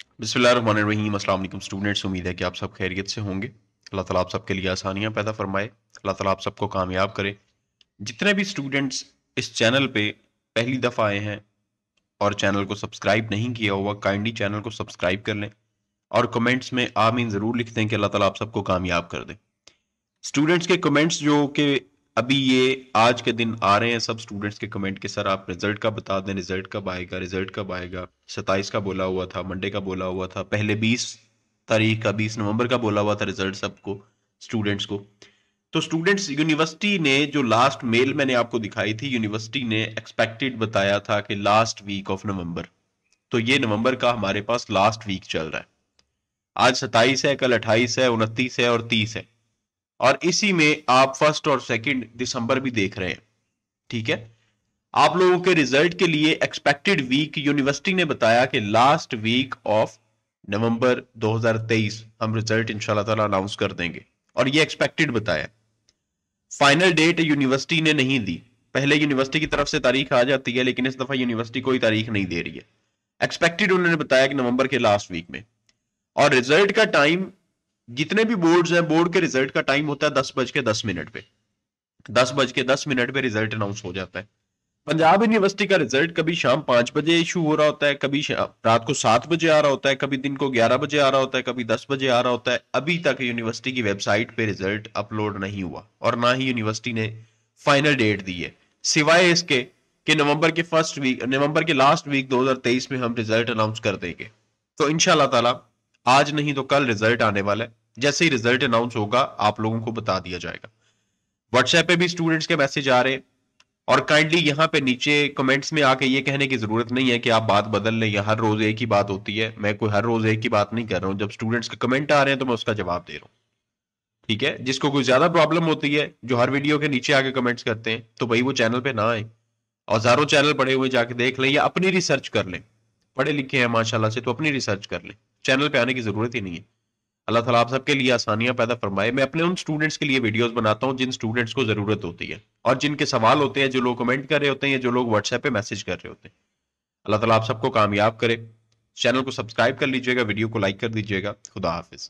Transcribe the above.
अस्सलाम वालेकुम स्टूडेंट्स, उम्मीद है कि आप सब खैरियत से होंगे। अल्लाह ताला आप सबके लिए आसानियाँ पैदा फरमाए, अल्लाह ताला आप सबको कामयाब करे। जितने भी स्टूडेंट्स इस चैनल पे पहली दफ़ा आए हैं और चैनल को सब्सक्राइब नहीं किया हुआ काइंडली चैनल को सब्सक्राइब कर लें और कमेंट्स में आमीन ज़रूर लिख दें कि अल्लाह ताला आप सबको कामयाब कर दे। स्टूडेंट्स के कमेंट्स जो कि अभी ये आज के दिन आ रहे हैं सब स्टूडेंट्स के कमेंट के, सर, आप रिज़ल्ट का बता दें? रिज़ल्ट कब आएगा? रिज़ल्ट कब आएगा? सत्ताईस का बोला हुआ था मंडे का बोला हुआ था, पहले बीस तारीख का, बीस नवंबर का बोला हुआ था रिज़ल्ट सबको स्टूडेंट्स को। तो स्टूडेंट्स यूनिवर्सिटी ने जो लास्ट मेल मैंने आपको दिखाई थी यूनिवर्सिटी ने एक्सपेक्टेड बताया था कि लास्ट वीक ऑफ़ नवंबर। तो ये नवंबर का हमारे पास लास्ट वीक चल रहा है। आज सत्ताईस है, कल अट्ठाईस है, उनतीस है और तीस है। और इसी में आप फ़र्स्ट और सेकंड दिसंबर भी देख रहे हैं, ठीक है? आप लोगों के रिज़ल्ट के लिए एक्सपेक्टेड वीक यूनिवर्सिटी ने बताया कि लास्ट वीक ऑफ़ नवंबर 2023 हम रिज़ल्ट इंशाल्लाह ताला अनाउंस कर देंगे, और ये एक्सपेक्टेड बताया। फाइनल डेट यूनिवर्सिटी ने नहीं दी। पहले यूनिवर्सिटी की तरफ़ से तारीख आ जाती है, लेकिन इस दफ़ा यूनिवर्सिटी कोई तारीख नहीं दे रही है। एक्सपेक्टेड उन्होंने बताया कि नवंबर के लास्ट वीक में। और रिज़ल्ट का टाइम जितने भी बोर्ड्स हैं बोर्ड के रिज़ल्ट का टाइम होता है दस बज के दस मिनट पे। दस बज के दस मिनट पे रिज़ल्ट अनाउंस हो जाता है। पंजाब यूनिवर्सिटी का रिज़ल्ट कभी शाम पाँच बजे इशू हो रहा होता है, कभी रात को सात बजे आ रहा होता है, कभी दिन को ग्यारह बजे आ रहा होता है, कभी दस बजे आ रहा होता है। अभी तक यूनिवर्सिटी की वेबसाइट पे रिज़ल्ट अपलोड नहीं हुआ और ना ही यूनिवर्सिटी ने फाइनल डेट दी है। सिवाय इसके कि नवंबर के फ़र्स्ट वीक नवंबर के लास्ट वीक 2023 में हम रिज़ल्ट अनाउंस कर देंगे। तो इनशाला आज नहीं तो कल रिज़ल्ट आने वाला है। जैसे ही रिज़ल्ट अनाउंस होगा, आप लोगों को बता दिया जाएगा। व्हाट्सएप पे भी स्टूडेंट्स के मैसेज आ रहे हैं और काइंडली यहाँ पे नीचे कमेंट्स में आके ये कहने की ज़रूरत नहीं है कि आप बात बदल लें या हर रोज एक ही बात होती है। मैं कोई हर रोज एक ही बात नहीं कर रहा हूँ। जब स्टूडेंट्स के कमेंट आ रहे हैं तो मैं उसका जवाब दे रहा हूँ। ठीक है? जिसको कोई ज़्यादा प्रॉब्लम होती है, जो हर वीडियो के नीचे आके कमेंट्स करते हैं तो भाई वो चैनल पे ना आए और हज़ारों चैनल पड़े हुए जाके देख लें या अपनी रिसर्च कर लें। पढ़े लिखे हैं माशाला से तो अपनी रिसर्च कर लें। चैनल पे आने की ज़रूरत ही नहीं है। अल्लाह तला आप सबके लिए आसानियाँ पैदा फरमाए। मैं अपने उन स्टूडेंट्स के लिए वीडियोस बनाता हूँ जिन स्टूडेंट्स को ज़रूरत होती है और जिनके सवाल होते हैं, जो लोग कमेंट कर रहे होते हैं या जो लोग व्हाट्सएप पे मैसेज कर रहे होते हैं। अल्लाह तला आप सबको कामयाब करे। चैनल को सब्सक्राइब कर लीजिएगा वीडियो को लाइक कर दीजिएगा। खुदा हाफिज़।